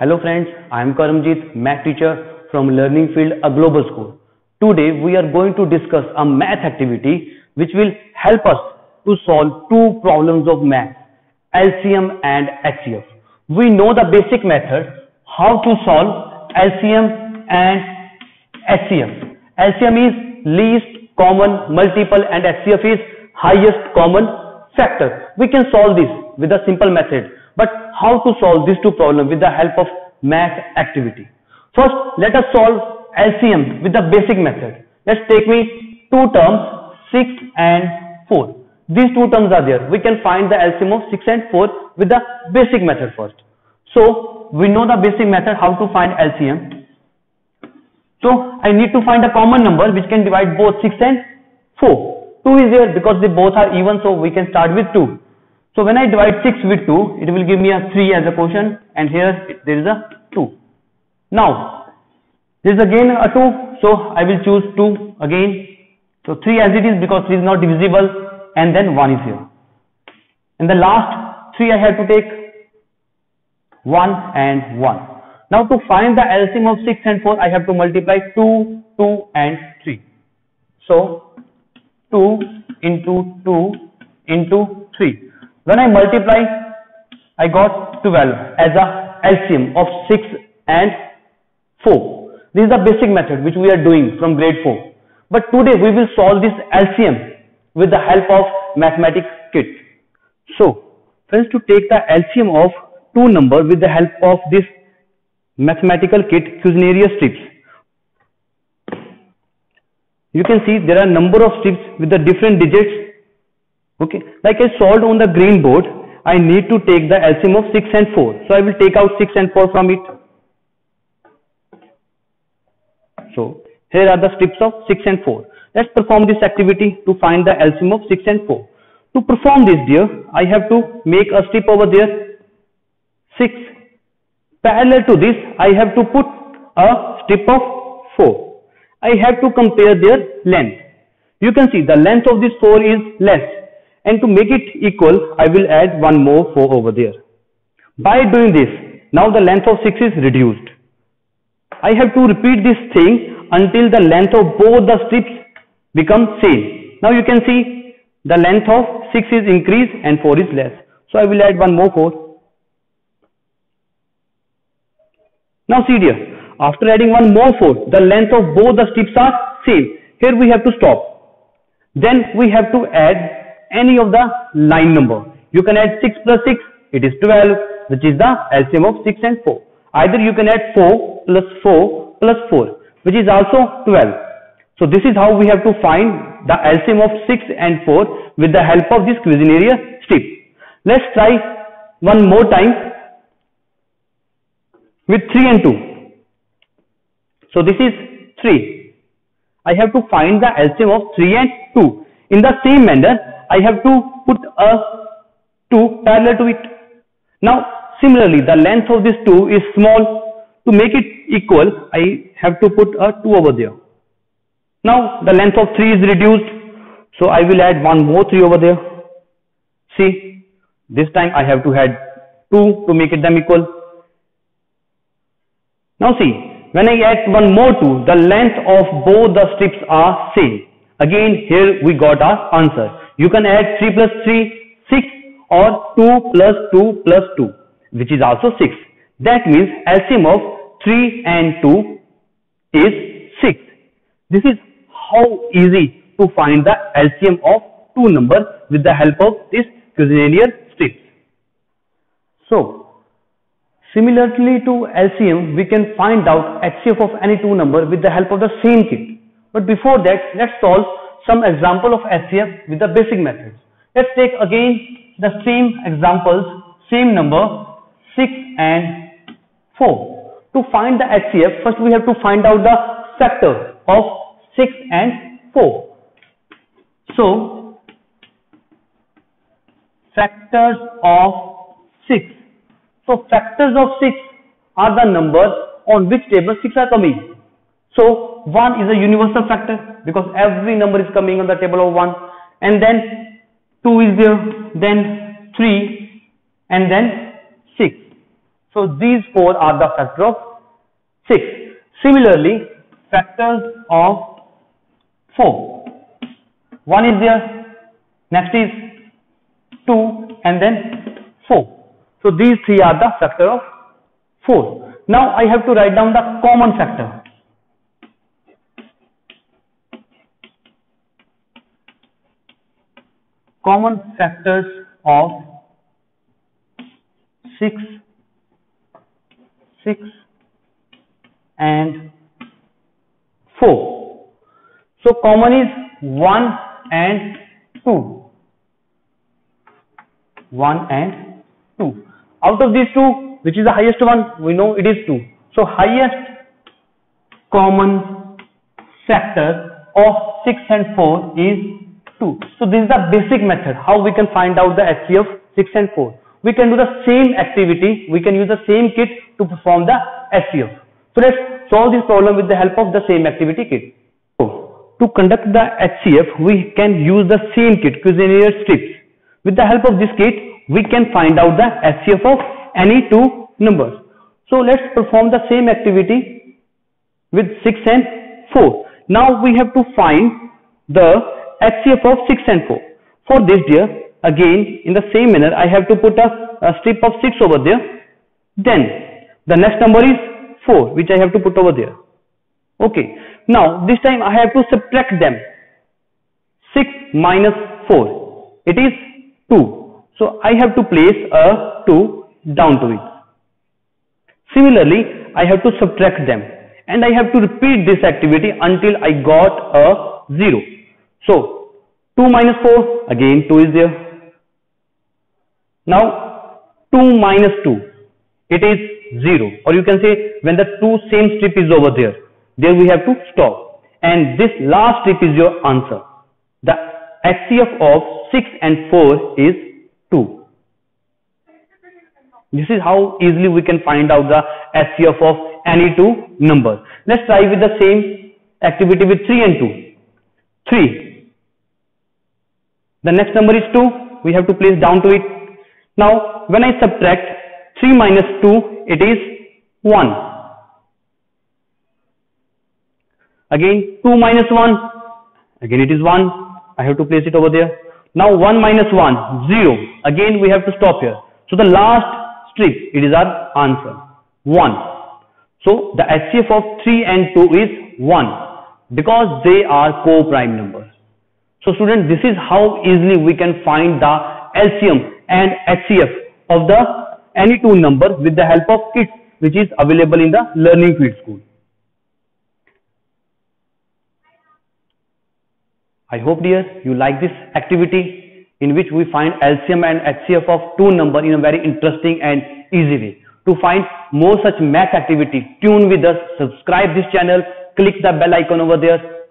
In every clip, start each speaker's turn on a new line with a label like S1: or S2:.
S1: Hello friends, I am Karamjit, math teacher from Learning Field, a global school. Today we are going to discuss a math activity which will help us to solve two problems of math, LCM and HCF. We know the basic method how to solve LCM and HCF. LCM is least common multiple and HCF is highest common factor. We can solve this with a simple method but how to solve these two problems with the help of math activity. First, let us solve LCM with the basic method. Let's take me two terms 6 and 4. These two terms are there. We can find the LCM of 6 and 4 with the basic method first. So, we know the basic method how to find LCM. So, I need to find a common number which can divide both 6 and 4. 2 is here because they both are even so we can start with 2. So when I divide 6 with 2, it will give me a 3 as a quotient and here there is a 2. Now, there is again a 2, so I will choose 2 again. So 3 as it is because 3 is not divisible and then 1 is here. And the last 3 I have to take 1 and 1. Now to find the LCM of 6 and 4, I have to multiply 2, 2 and 3. So 2 into 2 into 3. When I multiply, I got 12 as a LCM of 6 and 4. This is the basic method which we are doing from grade 4. But today we will solve this LCM with the help of mathematics kit. So, friends to take the LCM of two number with the help of this mathematical kit Cuisenaire strips. You can see there are number of strips with the different digits okay? Like I solved on the green board I need to take the LCM of 6 and 4 so I will take out 6 and 4 from it. So here are the strips of 6 and 4 let's perform this activity to find the LCM of 6 and 4 to perform this dear I have to make a strip over there. 6 parallel to this I have to put a strip of 4 I have to compare their length. You can see the length of this 4 is less and to make it equal I will add one more 4 over there. By doing this now the length of 6 is reduced. I have to repeat this thing until the length of both the strips become same. Now you can see the length of 6 is increased and 4 is less. So I will add one more 4. Now see dear, after adding one more 4, the length of both the strips are same. Here we have to stop. Then we have to add any of the line number. You can add 6 plus 6, it is 12, which is the LCM of 6 and 4. Either you can add 4 plus 4 plus 4, which is also 12. So this is how we have to find the LCM of 6 and 4 with the help of this Cuisenaire strip. Let's try one more time with 3 and 2. So this is 3. I have to find the LCM of 3 and 2. In the same manner, I have to put a 2 parallel to it. Now similarly the length of this 2 is small. To make it equal I have to put a 2 over there. Now the length of 3 is reduced so I will add one more 3 over there. See this time I have to add 2 to make it them equal. Now see when I add one more 2 the length of both the strips are same. Again here we got our answer. You can add 3 plus 3, 6 or 2 plus 2 plus 2 which is also 6. That means LCM of 3 and 2 is 6. This is how easy to find the LCM of two numbers with the help of this Cuisenaire strip. So, similarly to LCM, we can find out HCF of any two number with the help of the same kit. But before that, let's solve some example of HCF with the basic methods. Let's take again the same examples, same number 6 and 4. To find the HCF, first we have to find out the factor of 6 and 4. So, factors of 6. So, factors of 6 are the numbers on which table 6 are coming. So 1 is a universal factor because every number is coming on the table of 1 and then 2 is there then 3 and then 6. So these four are the factor of 6. Similarly, factors of 4. 1 is there, next is 2 and then 4. So these three are the factor of 4. Now I have to write down the common factor. Common factors of 6 6 and 4. So common is 1 and 2. 1 and 2. Out of these two, which is the highest one? We know it is 2. So highest common factor of 6 and 4 is 2. So this is the basic method how we can find out the HCF 6 and 4 we can do the same activity, we can use the same kit to perform the HCF. So let's solve this problem with the help of the same activity kit. So, to conduct the HCF, we can use the same kit, Cuisenaire strips. With the help of this kit, we can find out the HCF of any two numbers. So let's perform the same activity with 6 and 4. Now we have to find the HCF of 6 and 4. For this dear, again in the same manner I have to put a, a strip of 6 over there. Then the next number is 4 which I have to put over there. Okay. Now this time I have to subtract them. 6 minus 4 it is 2 so I have to place a 2 down to it. Similarly I have to subtract them. And I have to repeat this activity until I got a 0 so 2 minus 4 again 2 is there now 2 minus 2, it is 0 or you can say when the two same strip is over there, there we have to stop and this last strip is your answer. The HCF of 6 and 4 is 2. This is how easily we can find out the HCF of any two numbers. Let's try with the same activity with 3 and 2. 3. The next number is 2. We have to place down to it now, when I subtract 3 minus 2, it is 1. Again, 2 minus 1, again it is 1. I have to place it over there. Now, 1 minus 1, 0. Again, we have to stop here. So, the last strip, it is our answer, 1. So, the HCF of 3 and 2 is 1 because they are co-prime numbers. So, student, this is how easily we can find the LCM and HCF of the any two numbers with the help of kits which is available in the learning field school. I hope dear you like this activity in which we find LCM and HCF of two number in a very interesting and easy way. To find more such math activity, tune with us, subscribe this channel, click the bell icon over there.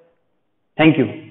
S1: Thank you.